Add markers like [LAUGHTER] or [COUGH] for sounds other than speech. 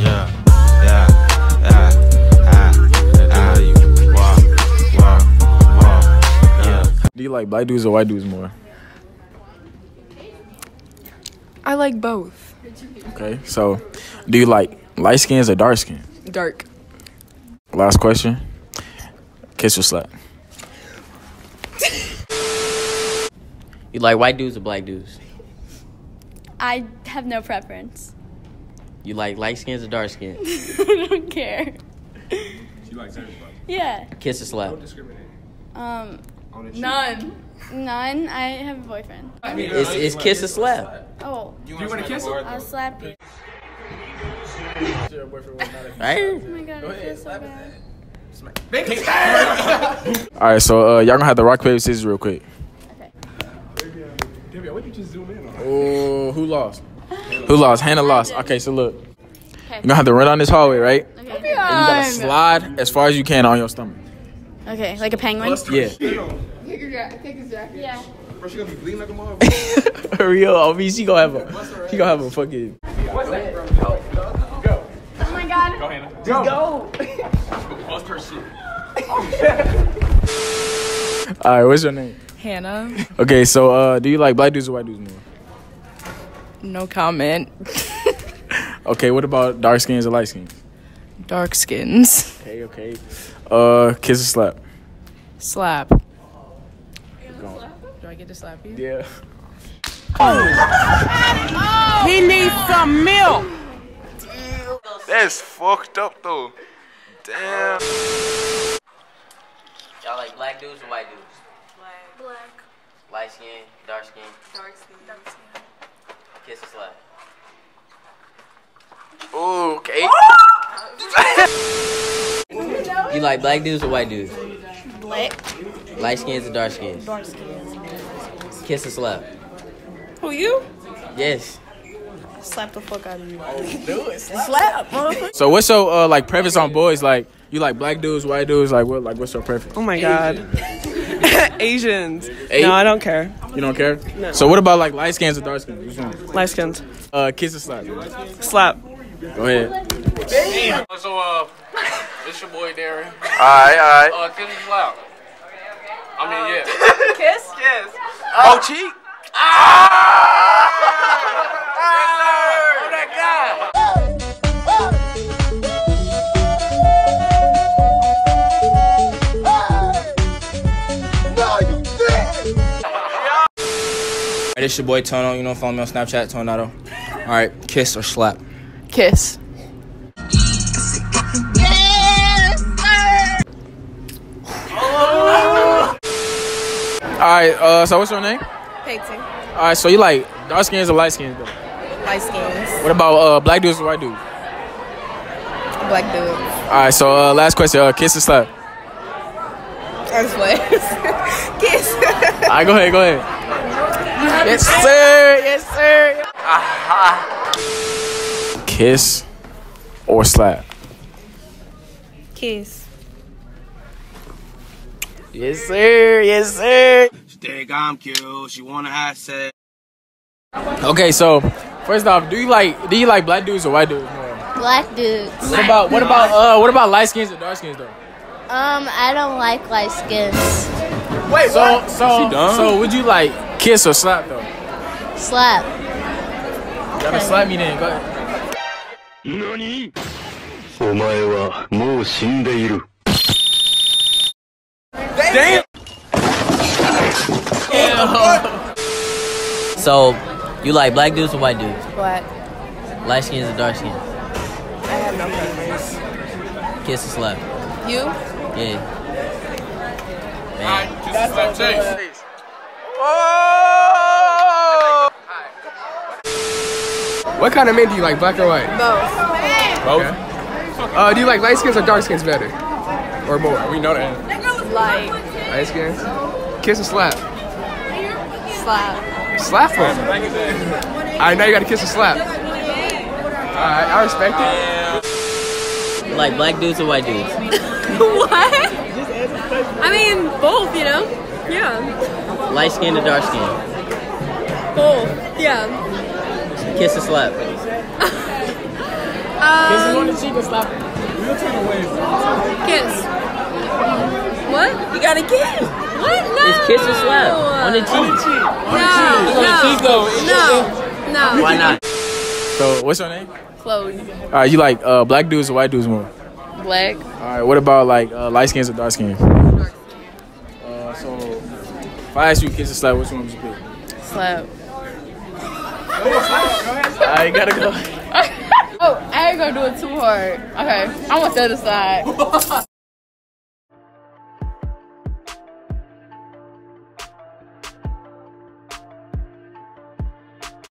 yeah, yeah, yeah. Ah, ah, yeah. Do you like black dudes or white dudes more? I like both. Okay, so do you like light skins or dark skins? Dark. Last question. Kiss or slap? You like white dudes or black dudes? I have no preference. You like light skins or dark skins? [LAUGHS] I don't care. She likes everybody. Yeah. Kiss or slap? Don't Discriminate. Um, None. none. I have a boyfriend. i It's, it's kiss or slap, Oh, Do You want to kiss her? I'll slap you. right? Oh my god, I feel so bad. All right, so uh, y'all gonna have the rock paper scissors real quick. Okay. Divya, what did you just zoom in on? Oh, who lost? Who lost? Hannah lost. Okay, so look, you're gonna have to run down this hallway, right? And Okay. you gotta slide as far as you can on your stomach. Okay, like a penguin. Yeah. Yeah. Bro, she gonna be bleeding like a motherfucker. [LAUGHS] For real, I mean, she gonna have a, she gonna have a fucking. What's that? Go. Go. Oh my god. Go, Hannah. Go. Go. Bust her shit. All right, what's your name? Hannah. [LAUGHS] Okay, so uh, do you like black dudes or white dudes more? No comment. [LAUGHS] Okay, what about dark skins or light skins? Dark skins. Okay, okay. Uh, kiss or slap? Slap. Do I get to slap you? Yeah. Oh. He needs some milk. That's fucked up though. Damn. Y'all like black dudes or white dudes? Black. Light skin, dark skin, dark skin, Dark skin. Kiss or slap? Ooh, okay. [LAUGHS] You like black dudes or white dudes? Black. Light skins or dark skins? Dark skins. Kiss or slap? Who you? Yes. Slap the fuck out of you. Do it. [LAUGHS] Slap, motherfucker. So what's your uh, like preference on boys? Like you like black dudes, white dudes? Like what? Like what's your preference? Oh my god. [LAUGHS] [LAUGHS] Asians. Eight? No, I don't care. You don't care? No. So what about like light skins or dark skins? Light skins. Uh, kiss or slap? Slap. Go ahead. So, uh, it's your boy Darren. Alright, alright. Uh, kiss is loud. I mean, yeah. [LAUGHS] Kiss? Yes. Oh, cheek. Hey, this your boy Tono. You know, follow me on Snapchat, Tornado. All right, kiss or slap. Kiss. All right. Uh, so what's your name? Peyton. All right. So you like dark skins or light skins? Though? Light skins. What about uh black dudes or white dudes? Black dudes. All right. So uh, last question. Uh, kiss or slap? As what? [LAUGHS] Kiss. All right. Go ahead. Go ahead. Yes, sir. Yes, sir. Kiss or slap? Kiss. Yes, sir. Yes, sir. She Think I'm cute. She wanna have sex. Okay. So first off, do you like do you like black dudes or white dudes more? Black dudes. What about what about uh what about light skins or dark skins though? Um, I don't like light skins. Wait, so so done? so would you like kiss or slap though? Slap. You gotta slap me then. Go ahead. 何お前はもう死んでいる。 [LAUGHS] So, you like black dudes or white dudes? Black. Light skins or dark skins? I have no preference. Kiss or slap? You? Yeah. Man. Kiss or slap, Chase. What kind of men do you like, black or white? Both. Both. Uh, do you like light skins or dark skins better? Or more? We know that. Light. Light skins. Kiss or slap? Slap. Slap him. Alright, now you gotta kiss or slap. Alright, I respect it. Like black dudes or white dudes? [LAUGHS] what? I mean, both, you know? Yeah. Light skin or dark skin? Both. Yeah. Kiss or slap? [LAUGHS] Kiss him on Um, the cheek and slap him. kiss. What? You gotta kiss. What? No. It's kiss or slap on the cheek. No. cheek, though. No. No. No. Why not? So, what's your name? Chloe. All right, you like uh, black dudes or white dudes more? Black. All right, what about like uh, light skins or dark skins? Uh, so, if I ask you kiss or slap, which one would you pick? Slap. I gotta go. [LAUGHS] Oh, I ain't gonna do it too hard. Okay, I'm want the other side.